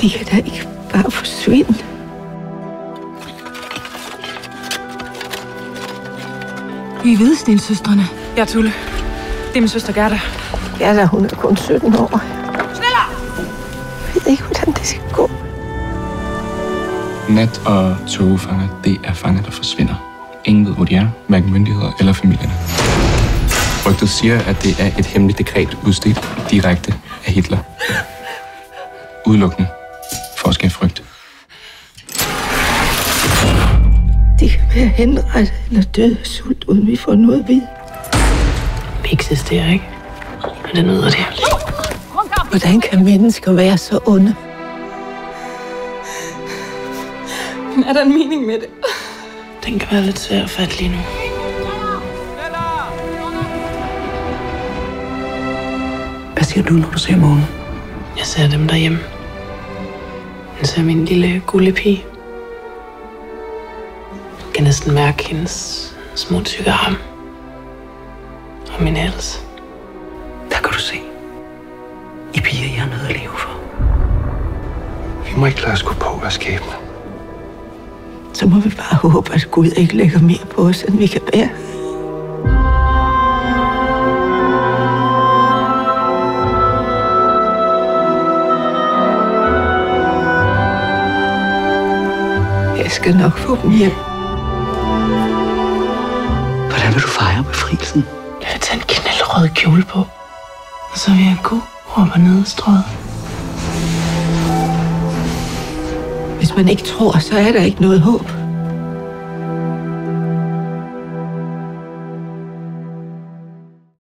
De kan da ikke bare forsvinde. Vi er Hvidesnilsøstrene. Jeg er Tulle. Det er min søster Gerda. Ja, da hun er kun 17 år. Jeg ved ikke, hvordan det skal gå. Nat og togfanger, det er fanger, der forsvinder. Ingen ved, hvor de er, hverken myndigheder eller familierne. Rygtet siger, at det er et hemmeligt dekret udstedt direkte af Hitler. Udelukkende for at skabe frygt. De kan være henrettet eller døde af sult, uden vi får noget at vide. Vi eksisterer ikke. Men det nyder det. Hvordan kan mennesker være så onde? Men er der en mening med det? Den kan være lidt svær at fatte lige nu. Hvad siger du, når du ser morgen? Jeg ser dem derhjemme. Jeg ser min lille gullepige. Jeg kan næsten mærke hendes små tykke arm. Og min hals. Der kan du se. I piger, I har noget at leve for. Vi må ikke lade os gå på af skæbne. Så må vi bare håbe, at Gud ikke lægger mere på os, end vi kan bære. Jeg skal nok få dem hjem. Hvordan vil du fejre befrielsen? Jeg vil tage en knaldrød kjole på. Og så vil jeg gå op og ned strøget. Hvis man ikke tror, så er der ikke noget håb.